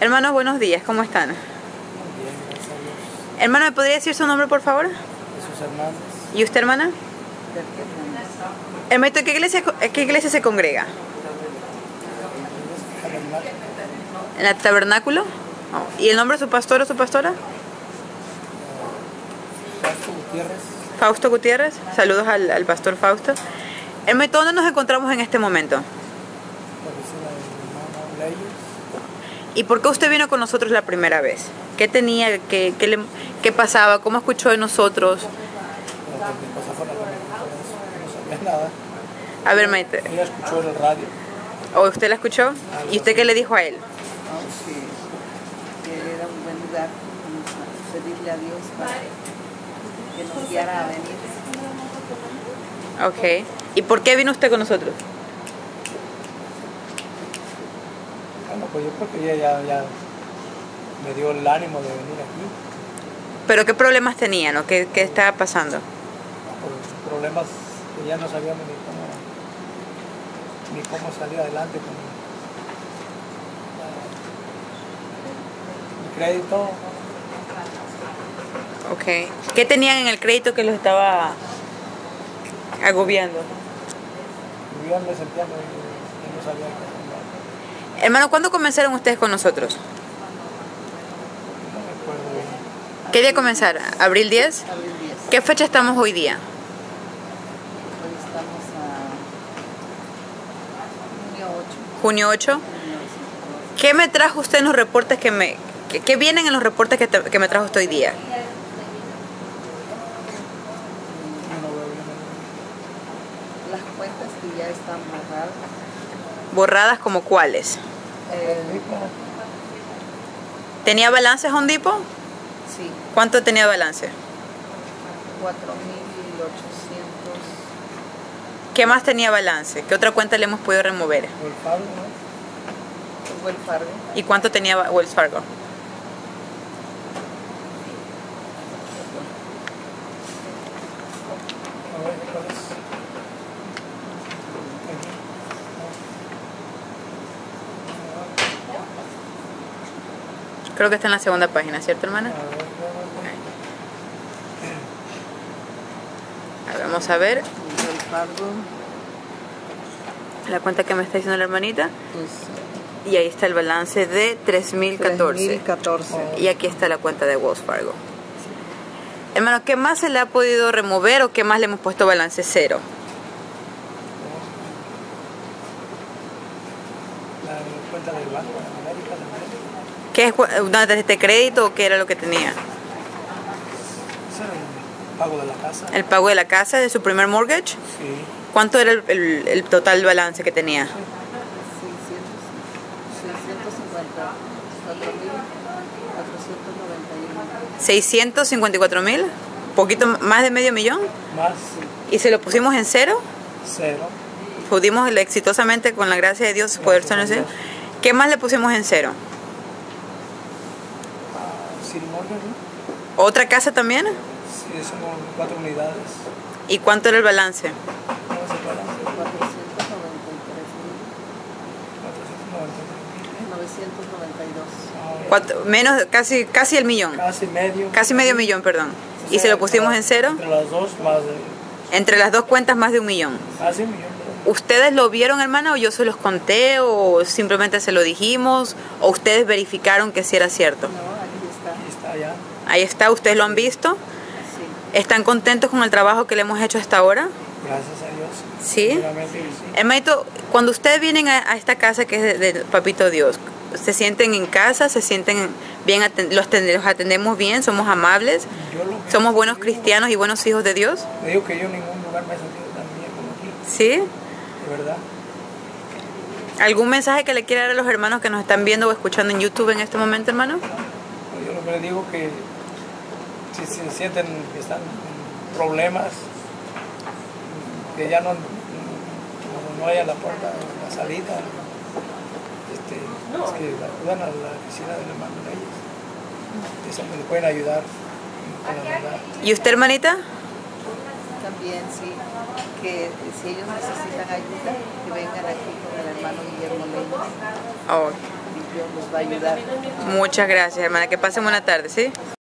Hermanos, buenos días, ¿cómo están? Bien, gracias a Dios. Hermano, ¿me podría decir su nombre, por favor? Jesús Hernández, ¿Y usted, hermana? Hermanito, ¿en qué iglesia, qué iglesia se congrega? ¿En el tabernáculo? Oh, ¿Y el nombre de su pastor o su pastora? Fausto Gutiérrez, Fausto Gutiérrez. Saludos al, al pastor Fausto. Hermanito, ¿dónde nos encontramos en este momento? la oficina de mi hermano Leyes. ¿Y por qué usted vino con nosotros la primera vez? ¿Qué tenía? ¿Qué, qué, le- qué pasaba? ¿Cómo escuchó de nosotros? No sabía nada. A ver, hermanito, Ella escuchó en el radio. ¿o usted la escuchó? ¿Y usted qué le dijo a él? No, que, que era un buen lugar para pedirle a Dios para que nos guiara a venir. Ok. ¿Y por qué vino usted con nosotros? Bueno, pues yo creo que ella ya, ya me dio el ánimo de venir aquí. ¿Pero qué problemas tenían o qué, qué estaba pasando? Por problemas que ya no sabíamos ni cómo, ni cómo salir adelante con el crédito. Ok. ¿Qué tenían en el crédito que los estaba agobiando? Ya me sentía muy, que no sabía. Hermano, ¿cuándo comenzaron ustedes con nosotros? ¿Qué día comenzaron? ¿Abril 10? Abril 10. ¿Qué fecha estamos hoy día? Hoy estamos a junio 8. Junio 8. junio 8. ¿Qué me trajo usted en los reportes que me... que- ¿Qué vienen en los reportes que, te- que me trajo usted hoy día? Las cuentas que ya están borradas. ¿Borradas como cuáles? ¿Tenía balance Hondipo? sí, ¿Cuánto tenía balance? 4.800. ¿Qué más tenía balance? ¿Qué otra cuenta le hemos podido remover? O el Pablo, ¿no? Hubo el Fargo. ¿Y cuánto tenía Wells Fargo? Creo que está en la segunda página, ¿cierto, hermana? A ver, vamos a ver la cuenta que me está diciendo la hermanita. Y ahí está el balance de 3014. 2014. Y aquí está la cuenta de Wells Fargo. Hermano, ¿qué más se le ha podido remover o qué más le hemos puesto balance cero? La cuenta del Banco de América, de América. ¿Qué es una tarjeta de crédito o qué era lo que tenía? El pago de la casa. ¿El pago de la casa de su primer mortgage? Sí. ¿Cuánto era el, el- el total balance que tenía? 600, 654.491. 654 mil, poquito más de medio millón. Más Y se lo pusimos en cero. cero. Pudimos exitosamente, con la gracia de Dios, poder. Dios. ¿Qué más le pusimos en cero? City Mortgage, ¿no? ¿Otra casa también? Sí, son cuatro unidades. ¿Y cuánto era el balance? ¿Cómo se balance? 493.992. 490. Cuatro- menos, casi, casi el millón. Casi medio. Casi medio millón, perdón. O ¿Y se lo pusimos en cero? Entre las dos, más de. Entre las dos cuentas, más de un millón. Casi un millón. ¿Ustedes lo vieron, hermana, o yo se los conté, o simplemente se lo dijimos, o ustedes verificaron que sí era cierto? No, Ahí está ¿ustedes lo han visto? Sí. ¿Están contentos con el trabajo que le hemos hecho hasta ahora? Gracias a Dios. ¿Sí? Hermanito, cuando ustedes vienen a, a esta casa que es de- del Papito Dios, ¿se sienten en casa? ¿Se sienten bien? Los, los atendemos bien? ¿Somos amables? ¿Somos buenos digo- cristianos y buenos hijos de Dios? Digo que yo en ningún lugar me he sentido tan bien como aquí. ¿Sí? De verdad. ¿Algún mensaje que le quiera dar a los hermanos que nos están viendo o escuchando en YouTube en este momento, hermano? Yo lo que le digo que si se sienten que están en problemas, que ya no, no, no haya la puerta, la salida, este, es que acudan a la oficina del hermano Reyes. Eso me pueden ayudar con la verdad. ¿Y usted, hermanita? También, sí, que si ellos necesitan ayuda, que vengan aquí con el hermano Guillermo Leyes. Oh, Y Dios los va a ayudar. Muchas gracias, hermana. Que pasen buena tarde, ¿sí?